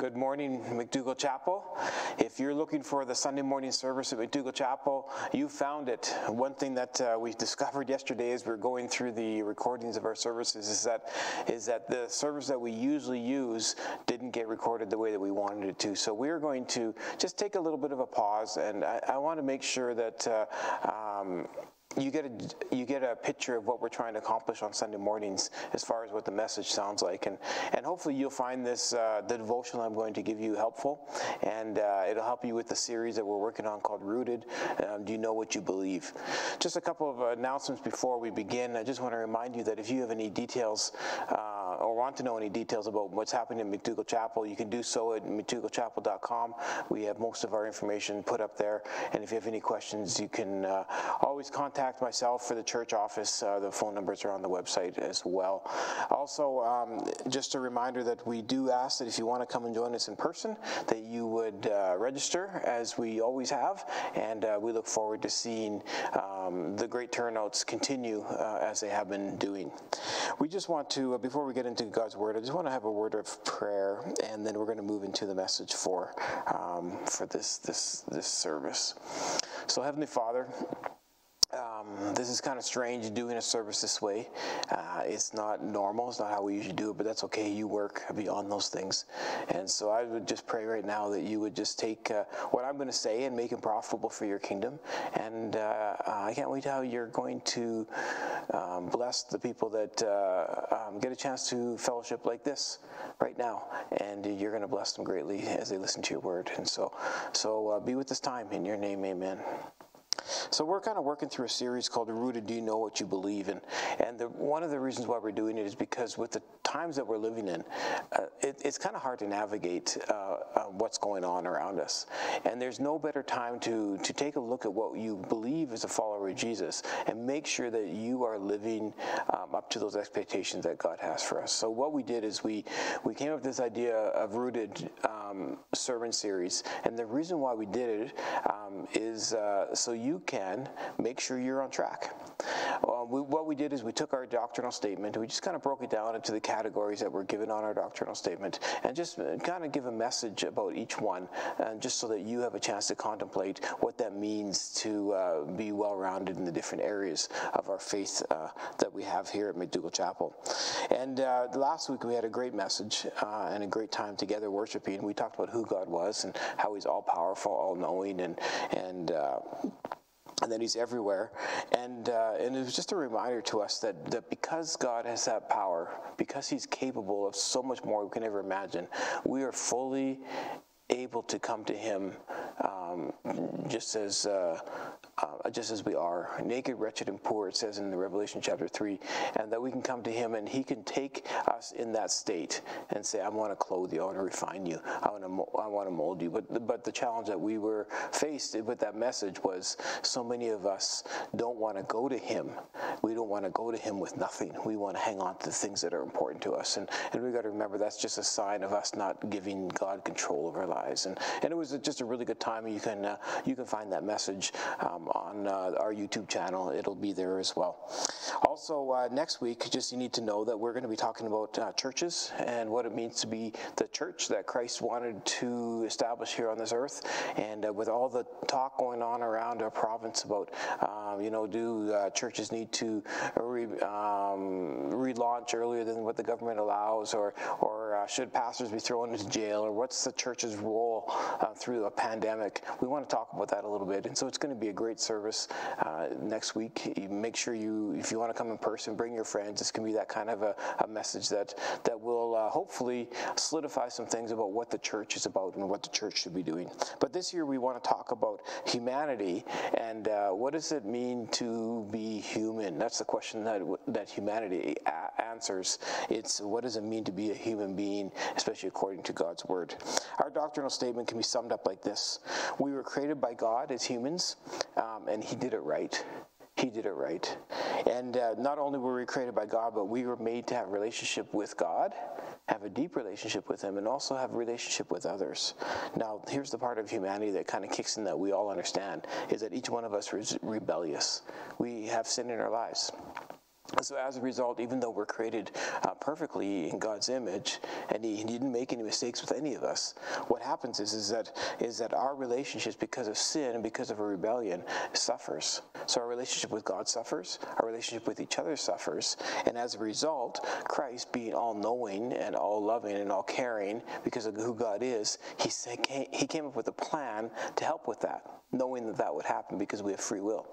good morning, McDougal Chapel. If you're looking for the Sunday morning service at McDougal Chapel, you found it. One thing that uh, we discovered yesterday as we are going through the recordings of our services is that is that the service that we usually use didn't get recorded the way that we wanted it to. So we're going to just take a little bit of a pause, and I, I want to make sure that. Uh, um, you get a you get a picture of what we're trying to accomplish on Sunday mornings as far as what the message sounds like, and and hopefully you'll find this uh, the devotional I'm going to give you helpful, and uh, it'll help you with the series that we're working on called Rooted. Um, do you know what you believe? Just a couple of announcements before we begin. I just want to remind you that if you have any details. Or want to know any details about what's happening in McDougal Chapel, you can do so at mcdougalchapel.com. We have most of our information put up there, and if you have any questions, you can uh, always contact contact myself for the church office. Uh, the phone numbers are on the website as well. Also, um, just a reminder that we do ask that if you want to come and join us in person, that you would uh, register as we always have, and uh, we look forward to seeing um, the great turnouts continue uh, as they have been doing. We just want to, uh, before we get into God's Word, I just want to have a word of prayer, and then we're going to move into the message for um, for this this this service. So, Heavenly Father. Um, this is kind of strange doing a service this way. Uh, it's not normal. It's not how we usually do it, but that's okay. You work beyond those things. And so I would just pray right now that you would just take uh, what I'm going to say and make it profitable for your kingdom. And uh, I can't wait how you're going to um, bless the people that uh, um, get a chance to fellowship like this right now. And you're going to bless them greatly as they listen to your word. And so, so uh, be with this time. In your name, amen. So we're kind of working through a series called Rooted Do You Know What You Believe? In? and the, one of the reasons why we're doing it is because with the times that we're living in, uh, it, it's kind of hard to navigate uh, uh, what's going on around us. And there's no better time to, to take a look at what you believe as a follower of Jesus and make sure that you are living um, up to those expectations that God has for us. So what we did is we, we came up with this idea of Rooted um, sermon series. And the reason why we did it um, is uh, so you can make sure you're on track. Uh, we, what we did is we took our doctrinal statement, we just kind of broke it down into the categories that were given on our doctrinal statement, and just uh, kind of give a message about each one, and just so that you have a chance to contemplate what that means to uh, be well rounded in the different areas of our faith uh, that we have here at McDougal Chapel. And uh, last week we had a great message uh, and a great time together worshiping. We talked about who God was and how He's all powerful, all knowing, and and and that he's everywhere. And, uh, and it was just a reminder to us that, that because God has that power, because he's capable of so much more we can ever imagine, we are fully able to come to him um, just as uh, uh, just as we are, naked, wretched, and poor, it says in the Revelation chapter 3, and that we can come to Him and He can take us in that state and say, I want to clothe you, I want to refine you, I want to, I want to mold you. But, but the challenge that we were faced with that message was so many of us don't want to go to Him. We don't want to go to Him with nothing. We want to hang on to the things that are important to us. And, and we've got to remember that's just a sign of us not giving God control of our lives. And, and it was just a really good time. You can, uh, you can find that message um, on uh, our YouTube channel. It'll be there as well. Also, uh, next week, just you need to know that we're going to be talking about uh, churches and what it means to be the church that Christ wanted to establish here on this earth. And uh, with all the talk going on around our province about, um, you know, do uh, churches need to re, um, relaunch earlier than what the government allows, or or uh, should pastors be thrown into jail, or what's the church's role through a pandemic? We want to talk about that a little bit, and so it's going to be a great service uh, next week. You make sure you, if you want to come in person, bring your friends. This can be that kind of a, a message that that uh, hopefully solidify some things about what the church is about and what the church should be doing. But this year we want to talk about humanity and uh, what does it mean to be human? That's the question that that humanity answers. It's what does it mean to be a human being, especially according to God's word. Our doctrinal statement can be summed up like this: We were created by God as humans. Um, and he did it right. He did it right. And uh, not only were we created by God, but we were made to have relationship with God, have a deep relationship with Him, and also have a relationship with others. Now, here's the part of humanity that kind of kicks in that we all understand is that each one of us is rebellious. We have sin in our lives. So as a result, even though we're created uh, perfectly in God's image, and he, he, didn't make any mistakes with any of us, what happens is, is that is that our relationships, because of sin and because of a rebellion, suffers. So our relationship with God suffers, our relationship with each other suffers, and as a result, Christ, being all-knowing and all-loving and all-caring, because of who God is, he he came up with a plan to help with that, knowing that that would happen because we have free will.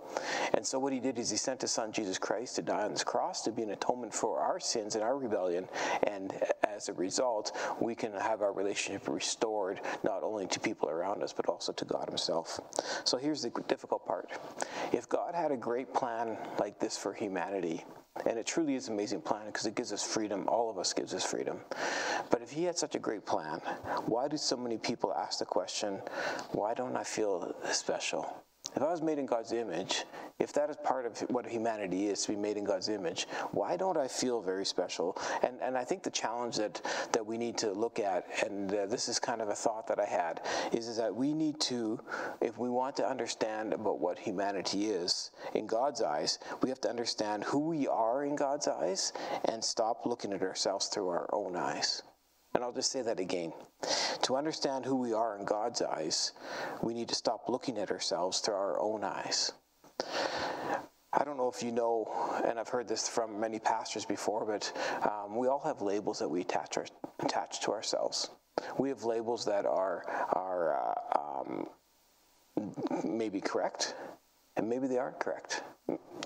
And so what he did is he sent his son Jesus Christ to die on this cross to be an atonement for our sins and our rebellion. And as a result, we can have our relationship restored not only to people around us, but also to God Himself. So here's the difficult part. If God had a great plan like this for humanity, and it truly is an amazing plan because it gives us freedom. All of us gives us freedom. But if he had such a great plan, why do so many people ask the question, why don't I feel special? If I was made in God's image, if that is part of what humanity is to be made in God's image, why don't I feel very special? And and I think the challenge that that we need to look at, and uh, this is kind of a thought that I had, is, is that we need to, if we want to understand about what humanity is in God's eyes, we have to understand who we are in God's eyes and stop looking at ourselves through our own eyes. And I'll just say that again. To understand who we are in God's eyes, we need to stop looking at ourselves through our own eyes. I don't know if you know, and I've heard this from many pastors before, but um, we all have labels that we attach, our, attach to ourselves. We have labels that are, are uh, um, maybe correct, and maybe they aren't correct.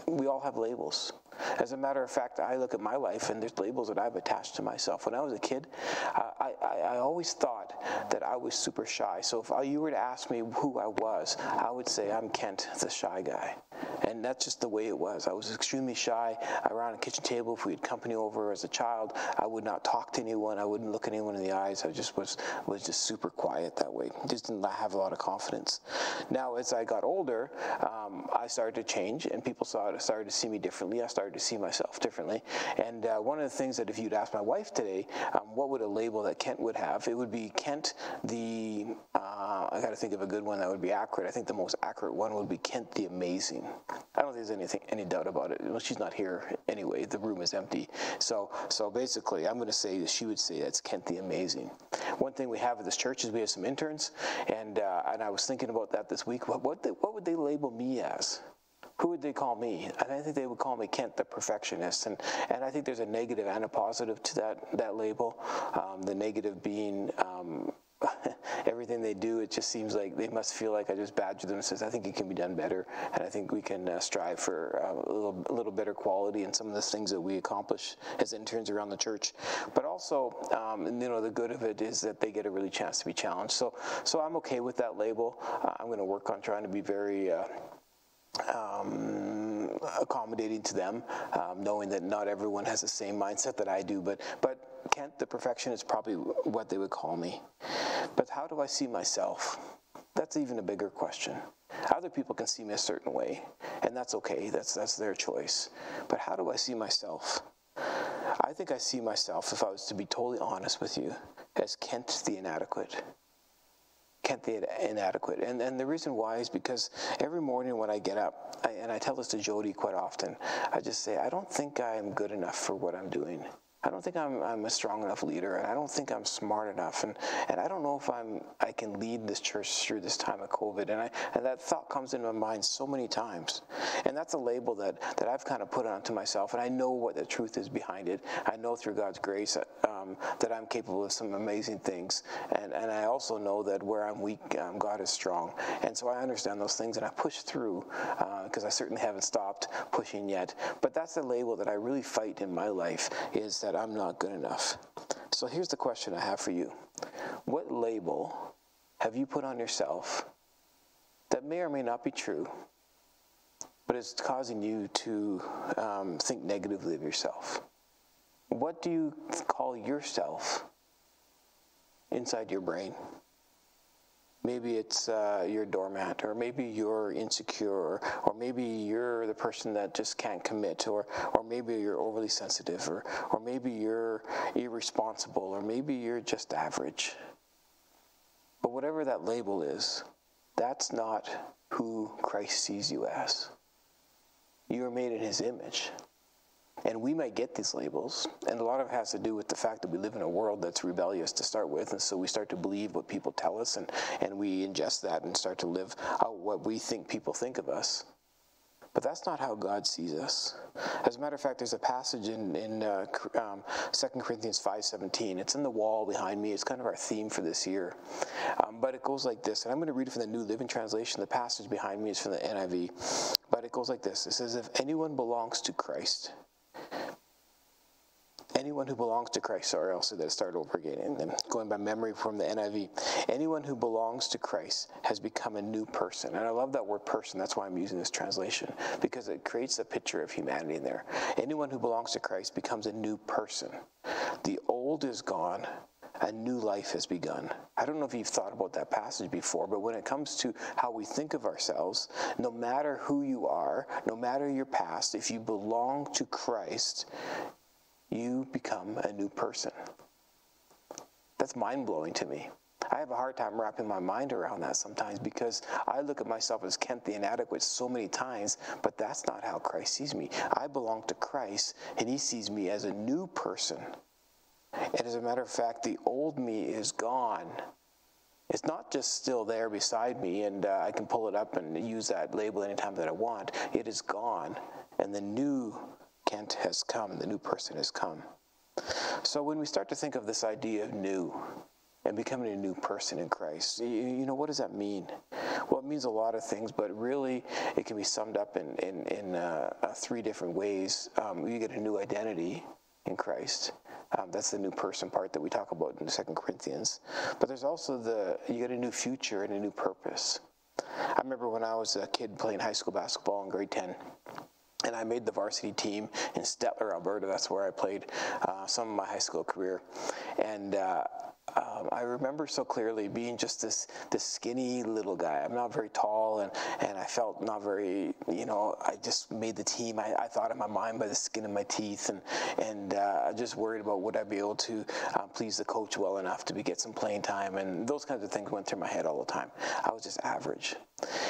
We all have labels. As a matter of fact, I look at my life and there's labels that I've attached to myself. When I was a kid, I, I, I, always thought that I was super shy. So if you were to ask me who I was, I would say I'm Kent, the shy guy. And that's just the way it was. I was extremely shy around a kitchen table. If we had company over as a child, I would not talk to anyone. I wouldn't look anyone in the eyes. I just was was just super quiet that way. Just didn't have a lot of confidence. Now, as I got older, um, I started to change, and people saw, started to see me differently. I started to see myself differently. And uh, one of the things that if you'd ask my wife today, um, what would a label that Kent would have? It would be Kent the. Uh, I got to think of a good one that would be accurate. I think the most accurate one would be Kent the Amazing. I don't think there's anything any doubt about it. Well, she's not here anyway. The room is empty. So so basically, I'm going to say that she would say that's Kent the Amazing. One thing we have at this church is we have some interns, and uh, and I was thinking about that this week. What what, what would they label me as? Who would they call me? And I think they would call me Kent the perfectionist. And, and I think there's a negative and a positive to that, that label. Um, the negative being um, everything they do, it just seems like they must feel like I just badger them and says, I think it can be done better. And I think we can uh, strive for uh, a, little, a little better quality in some of the things that we accomplish as interns around the church. But also, um, you know, the good of it is that they get a really chance to be challenged. So, so I'm okay with that label. Uh, I'm going to work on trying to be very uh, um, accommodating to them, um, knowing that not everyone has the same mindset that I do. But but Kent, the perfectionist, probably what they would call me. But how do I see myself? That's even a bigger question. Other people can see me a certain way, and that's okay. That's that's their choice. But how do I see myself? I think I see myself, if I was to be totally honest with you, as Kent the inadequate. Kent the inadequate. And, and the reason why is because every morning when I get up, I, and I tell this to Jody quite often, I just say, I don't think I am good enough for what I'm doing. I don't think I'm, I'm a strong enough leader, and I don't think I'm smart enough, and, and I don't know if I'm I can lead this church through this time of COVID. And I and that thought comes into my mind so many times, and that's a label that that I've kind of put onto myself, and I know what the truth is behind it. I know through God's grace um, that I'm capable of some amazing things, and and I also know that where I'm weak, um, God is strong, and so I understand those things, and I push through because uh, I certainly haven't stopped pushing yet. But that's the label that I really fight in my life is that that I'm not good enough. So here's the question I have for you What label have you put on yourself that may or may not be true, but is causing you to um, think negatively of yourself? What do you call yourself inside your brain? Maybe it's uh, you're doormat, or maybe you're insecure, or maybe you're the person that just can't commit, or, or maybe you're overly sensitive, or, or maybe you're irresponsible, or maybe you're just average. But whatever that label is, that's not who Christ sees you as. You are made in his image. And we might get these labels, and a lot of it has to do with the fact that we live in a world that's rebellious to start with, and so we start to believe what people tell us, and, and we ingest that and start to live out what we think people think of us. But that's not how God sees us. As a matter of fact, there's a passage in, in uh, um, 2 Corinthians 5.17. It's in the wall behind me. It's kind of our theme for this year. Um, but it goes like this, and I'm going to read it from the New Living Translation. The passage behind me is from the NIV. But it goes like this. It says, if anyone belongs to Christ, anyone who belongs to Christ, sorry, say that start over again, and then going by memory from the NIV, anyone who belongs to Christ has become a new person. And I love that word person, that's why I'm using this translation, because it creates a picture of humanity in there. Anyone who belongs to Christ becomes a new person. The old is gone, a new life has begun. I don't know if you've thought about that passage before, but when it comes to how we think of ourselves, no matter who you are, no matter your past, if you belong to Christ, you become a new person. That's mind blowing to me. I have a hard time wrapping my mind around that sometimes because I look at myself as Kent the inadequate so many times, but that's not how Christ sees me. I belong to Christ, and He sees me as a new person. And as a matter of fact, the old me is gone. It's not just still there beside me, and uh, I can pull it up and use that label anytime that I want. It is gone, and the new Kent has come, the new person has come. So when we start to think of this idea of new and becoming a new person in Christ, you, you know, what does that mean? Well, it means a lot of things, but really it can be summed up in, in, in uh, uh, three different ways. Um, you get a new identity in Christ. Um, that's the new person part that we talk about in Second Corinthians. But there's also the you get a new future and a new purpose. I remember when I was a kid playing high school basketball in grade 10 and I made the varsity team in Stettler, Alberta. That's where I played uh, some of my high school career. And uh, um, I remember so clearly being just this this skinny little guy. I'm not very tall, and, and I felt not very, you know, I just made the team. I, I thought in my mind by the skin of my teeth, and and uh, just worried about would I be able to uh, please the coach well enough to be, get some playing time, and those kinds of things went through my head all the time. I was just average.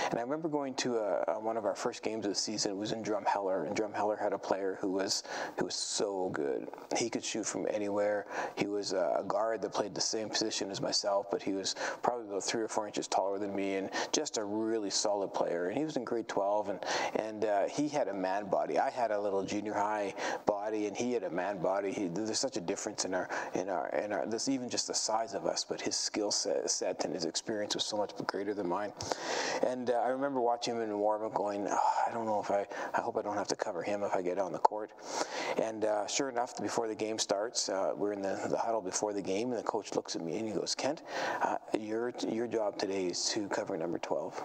And I remember going to a, a, one of our first games of the season. It was in Drumheller, and Drumheller had a player who was who was so good. He could shoot from anywhere. He was a guard that played the same position as myself, but he was probably about three or four inches taller than me, and just a really solid player. And he was in grade 12, and and uh, he had a man body. I had a little junior high body, and he had a man body. He, there's such a difference in our in our in our. This even just the size of us, but his skill set, set and his experience was so much greater than mine. And uh, I remember watching him in warm-up, going, oh, I don't know if I. I hope I don't have to cover him if I get on the court. And uh, sure enough, before the game starts, uh, we're in the, the huddle before the game, and the coach looks at me and he goes, Kent, uh, your your job today is to cover number 12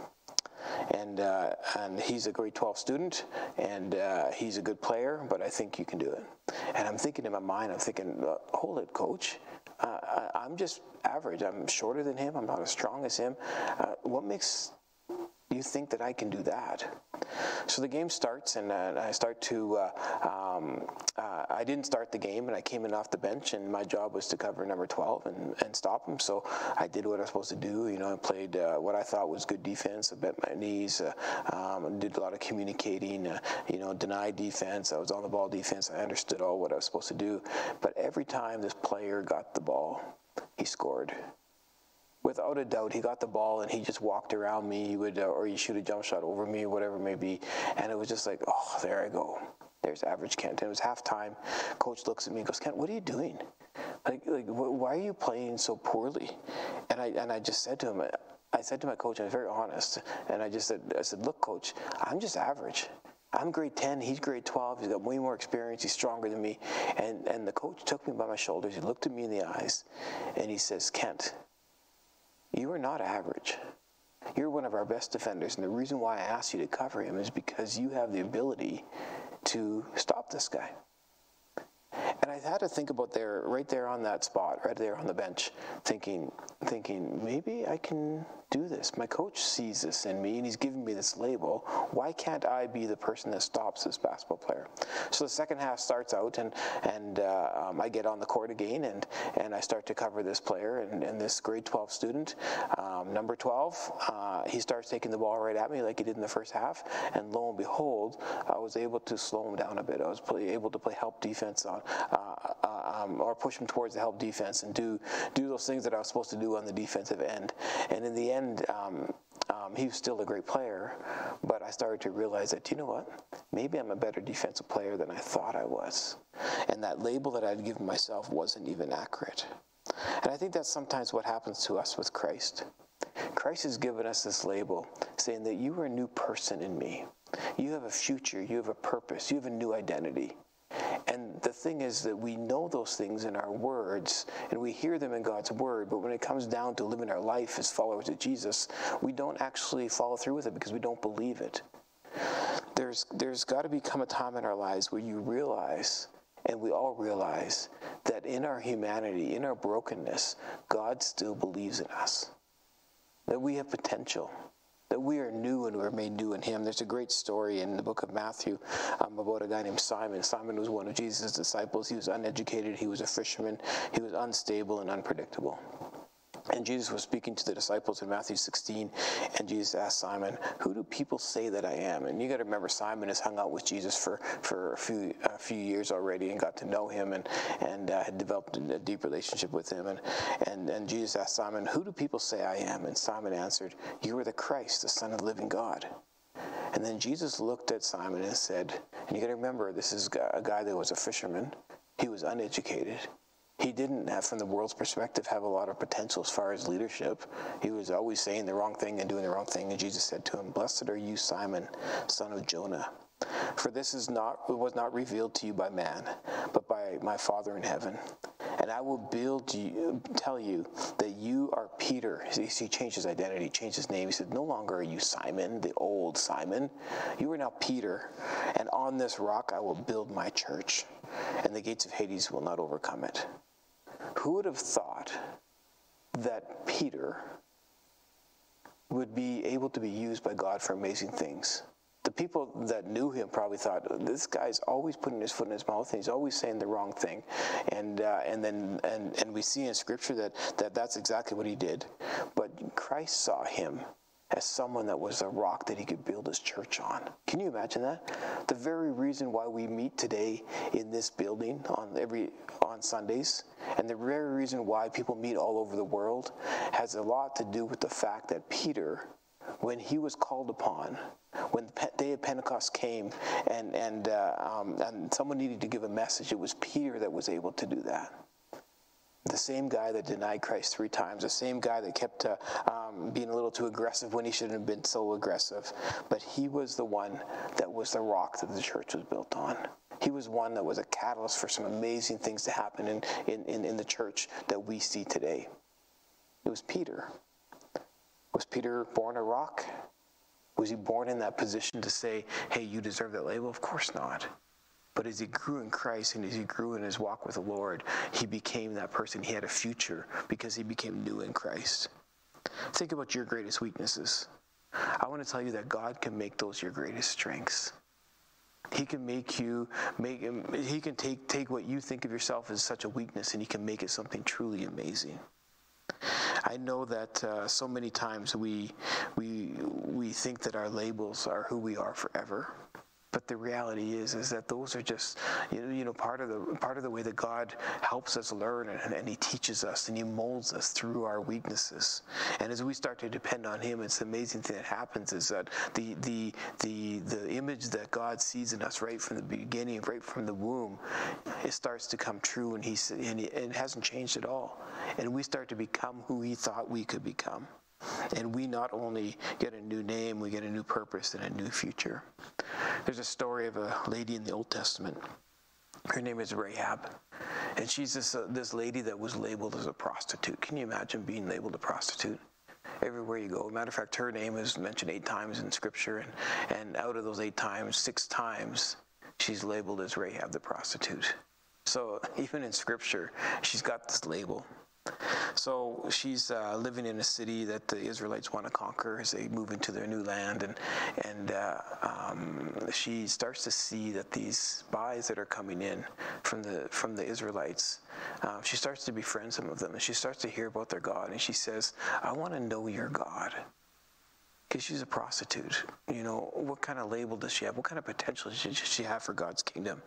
and uh, and he's a grade 12 student, and uh, he's a good player, but I think you can do it. And I'm thinking in my mind, I'm thinking, uh, hold it, coach. Uh, I, am just average. I'm shorter than him. I'm not as strong as him. Uh, what makes you think that I can do that? So the game starts, and uh, I start to. Uh, um, uh, I didn't start the game, and I came in off the bench, and my job was to cover number 12 and, and stop him. So I did what I was supposed to do. You know, I played uh, what I thought was good defense. I bent my knees, uh, um, did a lot of communicating. Uh, you know, denied defense. I was on the ball defense. I understood all what I was supposed to do. But every time this player got the ball, he scored without a doubt, he got the ball and he just walked around me. He would, uh, or he shoot a jump shot over me, whatever it may be. And it was just like, oh, there I go. There's average Kent. And it was halftime. Coach looks at me and goes, Kent, what are you doing? Like, like, why are you playing so poorly? And I and I just said to him, I said to my coach, I was very honest, and I just said, I said, look, coach, I'm just average. I'm grade 10, he's grade 12, he's got way more experience, he's stronger than me. And, and the coach took me by my shoulders, he looked at me in the eyes, and he says, Kent, you are not average. You're one of our best defenders, and the reason why I asked you to cover him is because you have the ability to stop this guy. And I had to think about there, right there on that spot, right there on the bench, thinking, thinking maybe I can do this. My coach sees this in me, and he's giving me this label. Why can't I be the person that stops this basketball player? So the second half starts out, and and uh, um, I get on the court again, and and I start to cover this player and, and this grade 12 student, um, number 12. Uh, he starts taking the ball right at me like he did in the first half, and lo and behold, I was able to slow him down a bit. I was play, able to play help defense on. Uh, uh, um, or push him towards the help defense and do do those things that I was supposed to do on the defensive end. And in the end, um, um, he was still a great player, but I started to realize that, you know what? Maybe I'm a better defensive player than I thought I was. And that label that I'd given myself wasn't even accurate. And I think that's sometimes what happens to us with Christ. Christ has given us this label saying that you are a new person in me. You have a future, you have a purpose, you have a new identity. And the thing is that we know those things in our words and we hear them in God's word, but when it comes down to living our life as followers of Jesus, we don't actually follow through with it because we don't believe it. There's, there's got to become a time in our lives where you realize, and we all realize, that in our humanity, in our brokenness, God still believes in us, that we have potential that we are new and we're made new in him. There's a great story in the book of Matthew um, about a guy named Simon. Simon was one of Jesus' disciples. He was uneducated, he was a fisherman, he was unstable and unpredictable. And Jesus was speaking to the disciples in Matthew 16, and Jesus asked Simon, "Who do people say that I am?" And you got to remember, Simon has hung out with Jesus for, for a few a few years already, and got to know him, and and uh, had developed a deep relationship with him. And and and Jesus asked Simon, "Who do people say I am?" And Simon answered, "You are the Christ, the Son of the living God." And then Jesus looked at Simon and said, and you got to remember, this is a guy that was a fisherman. He was uneducated. He didn't have, from the world's perspective, have a lot of potential as far as leadership. He was always saying the wrong thing and doing the wrong thing. And Jesus said to him, Blessed are you, Simon, son of Jonah. For this is not it was not revealed to you by man, but by my Father in heaven. And I will build you, tell you that you are Peter. He, he changed his identity, changed his name. He said, No longer are you Simon, the old Simon. You are now Peter. And on this rock I will build my church, and the gates of Hades will not overcome it. Who would have thought that Peter would be able to be used by God for amazing things? The people that knew him probably thought this guy's always putting his foot in his mouth and he's always saying the wrong thing, and uh, and then and and we see in Scripture that that that's exactly what he did. But Christ saw him as someone that was a rock that he could build his church on. Can you imagine that? The very reason why we meet today in this building on every on Sundays, and the very reason why people meet all over the world has a lot to do with the fact that Peter when he was called upon, when the day of Pentecost came, and and uh, um, and someone needed to give a message, it was Peter that was able to do that the same guy that denied Christ three times, the same guy that kept uh, um, being a little too aggressive when he shouldn't have been so aggressive. But he was the one that was the rock that the church was built on. He was one that was a catalyst for some amazing things to happen in, in, in, in the church that we see today. It was Peter. Was Peter born a rock? Was he born in that position to say, hey, you deserve that label? Of course not. But as he grew in Christ and as he grew in his walk with the Lord, he became that person. He had a future because he became new in Christ. Think about your greatest weaknesses. I want to tell you that God can make those your greatest strengths. He can make you make he can take take what you think of yourself as such a weakness and he can make it something truly amazing. I know that uh, so many times we we we think that our labels are who we are forever. The reality is, is that those are just, you know, you know part of the part of the way that God helps us learn and, and He teaches us and He molds us through our weaknesses. And as we start to depend on Him, it's the amazing thing that happens is that the the the the image that God sees in us right from the beginning, right from the womb, it starts to come true, and He and it hasn't changed at all. And we start to become who He thought we could become. And we not only get a new name, we get a new purpose and a new future. There's a story of a lady in the Old Testament. Her name is Rahab. And she's this, uh, this lady that was labeled as a prostitute. Can you imagine being labeled a prostitute? Everywhere you go. Matter of fact, her name is mentioned eight times in Scripture. And, and out of those eight times, six times, she's labeled as Rahab the prostitute. So even in scripture, she's got this label. So she's uh, living in a city that the Israelites want to conquer as they move into their new land, and and uh, um, she starts to see that these spies that are coming in from the from the Israelites, um, she starts to befriend some of them, and she starts to hear about their God, and she says, "I want to know your God." Because she's a prostitute. You know, what kind of label does she have? What kind of potential does she have for God's kingdom?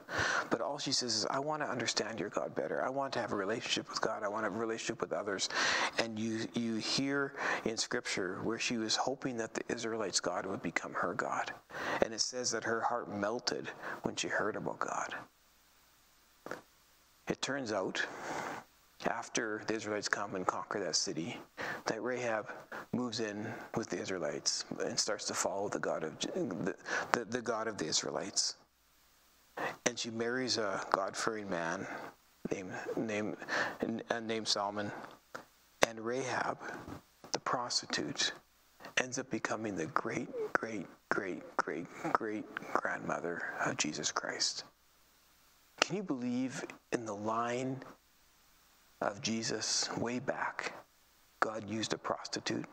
But all she says is, I want to understand your God better. I want to have a relationship with God. I want to have a relationship with others. And you, you hear in Scripture where she was hoping that the Israelites' God would become her God. And it says that her heart melted when she heard about God. It turns out after the Israelites come and conquer that city, that Rahab moves in with the Israelites and starts to follow the God of the, the, the God of the Israelites. And she marries a God-fearing man named named named Salmon, and Rahab, the prostitute, ends up becoming the great, great, great, great, great grandmother of Jesus Christ. Can you believe in the line of Jesus way back, God used a prostitute.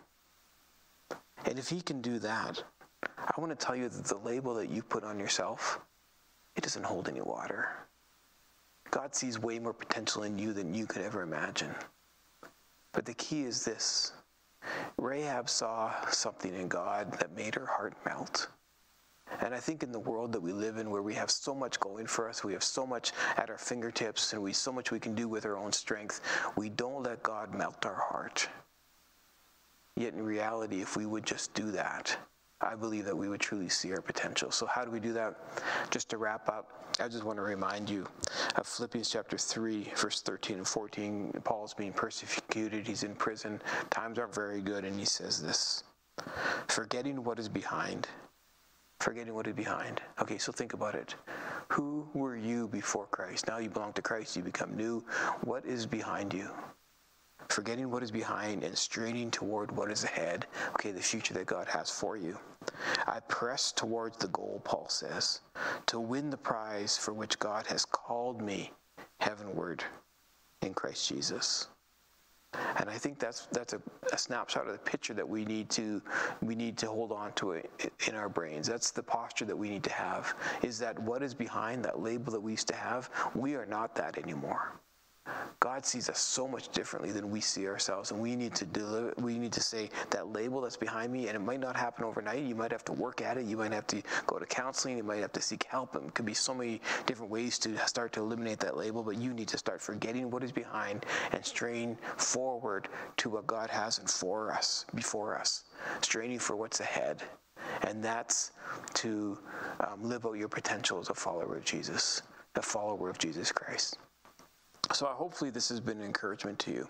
And if he can do that, I want to tell you that the label that you put on yourself, it doesn't hold any water. God sees way more potential in you than you could ever imagine. But the key is this Rahab saw something in God that made her heart melt. And I think in the world that we live in, where we have so much going for us, we have so much at our fingertips, and we so much we can do with our own strength, we don't let God melt our heart. Yet in reality, if we would just do that, I believe that we would truly see our potential. So, how do we do that? Just to wrap up, I just want to remind you of Philippians chapter 3, verse 13 and 14. Paul's being persecuted, he's in prison, times aren't very good, and he says this Forgetting what is behind forgetting what is behind. Okay, so think about it. Who were you before Christ? Now you belong to Christ, you become new. What is behind you? Forgetting what is behind and straining toward what is ahead. Okay, the future that God has for you. I press towards the goal, Paul says, to win the prize for which God has called me heavenward in Christ Jesus. And I think that's that's a, a, snapshot of the picture that we need to we need to hold on to it in our brains. That's the posture that we need to have. Is that what is behind that label that we used to have? We are not that anymore. God sees us so much differently than we see ourselves, and we need to deliver. We need to say that label that's behind me, and it might not happen overnight. You might have to work at it. You might have to go to counseling. You might have to seek help. It could be so many different ways to start to eliminate that label. But you need to start forgetting what is behind and strain forward to what God has in for us, before us, straining for what's ahead, and that's to um, live out your potential as a follower of Jesus, a follower of Jesus Christ. So hopefully this has been an encouragement to you.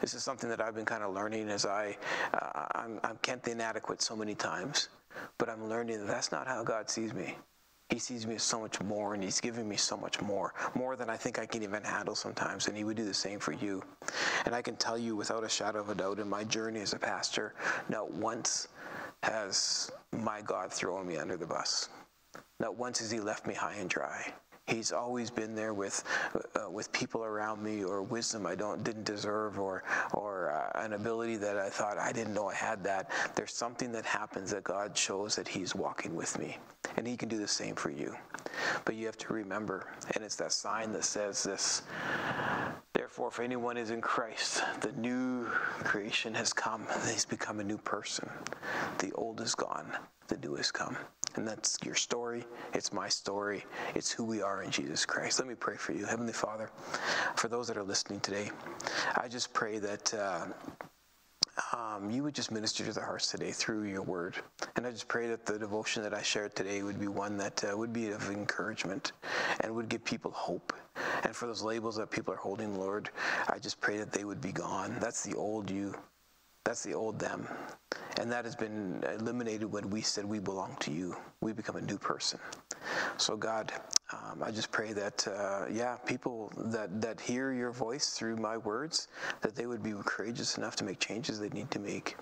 This is something that I've been kind of learning as I, uh, I'm, I'm Kent the inadequate so many times, but I'm learning that that's not how God sees me. He sees me as so much more, and He's giving me so much more, more than I think I can even handle sometimes, and He would do the same for you. And I can tell you without a shadow of a doubt, in my journey as a pastor, not once has my God thrown me under the bus. Not once has He left me high and dry. He's always been there with uh, with people around me, or wisdom I don't didn't deserve, or or uh, an ability that I thought I didn't know I had. That there's something that happens that God shows that He's walking with me, and He can do the same for you. But you have to remember, and it's that sign that says this. Therefore, if anyone is in Christ, the new creation has come. He's become a new person. The old is gone. The new has come. And that's your story. It's my story. It's who we are in Jesus Christ. Let me pray for you. Heavenly Father, for those that are listening today, I just pray that. Uh, um, you would just minister to their hearts today through your word. And I just pray that the devotion that I shared today would be one that uh, would be of encouragement and would give people hope. And for those labels that people are holding, Lord, I just pray that they would be gone. That's the old you. That's the old them. And that has been eliminated when we said we belong to you. We become a new person. So, God, um, I just pray that, uh, yeah, people that, that hear your voice through my words, that they would be courageous enough to make changes they need to make.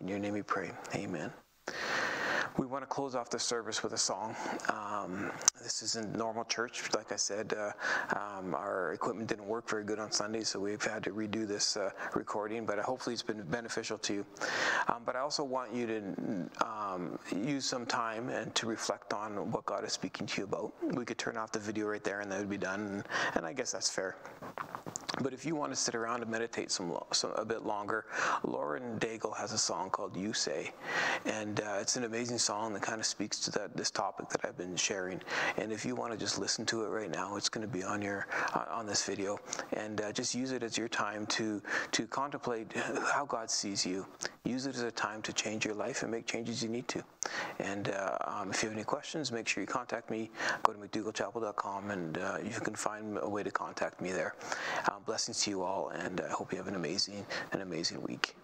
In your name we pray. Amen. We want to close off the service with a song. Um, this isn't normal church. Like I said, uh, um, our equipment didn't work very good on Sunday, so we've had to redo this uh, recording, but hopefully it's been beneficial to you. Um, but I also want you to um, use some time and to reflect on what God is speaking to you about. We could turn off the video right there and that would be done, and, and I guess that's fair. But if you want to sit around and meditate some, some a bit longer, Lauren Daigle has a song called "You Say," and uh, it's an amazing song that kind of speaks to that this topic that I've been sharing. And if you want to just listen to it right now, it's going to be on your uh, on this video, and uh, just use it as your time to to contemplate how God sees you. Use it as a time to change your life and make changes you need to. And uh, um, if you have any questions, make sure you contact me. Go to mcdougalchapel.com, and uh, you can find a way to contact me there. Um, blessings to you all, and I hope you have an amazing, an amazing week.